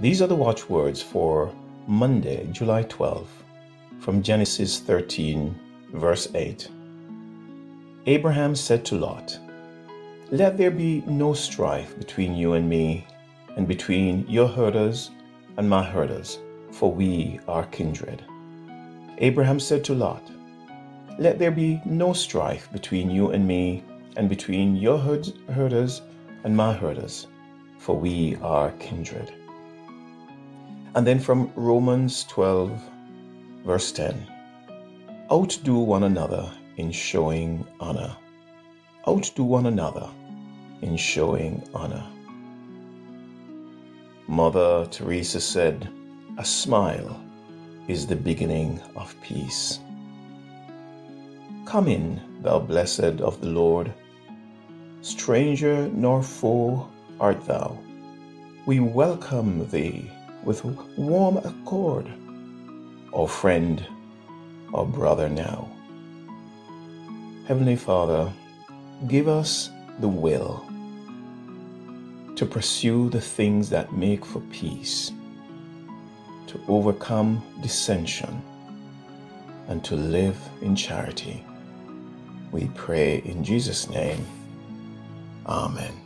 These are the watchwords for Monday, July 12, from Genesis 13, verse 8. Abraham said to Lot, Let there be no strife between you and me, and between your herders and my herders, for we are kindred. Abraham said to Lot, Let there be no strife between you and me, and between your herders and my herders, for we are kindred. And then from Romans 12, verse 10 Outdo one another in showing honor. Outdo one another in showing honor. Mother Teresa said, A smile is the beginning of peace. Come in, thou blessed of the Lord. Stranger nor foe art thou. We welcome thee with warm accord, O friend, O brother now. Heavenly Father, give us the will to pursue the things that make for peace, to overcome dissension, and to live in charity. We pray in Jesus' name. Amen.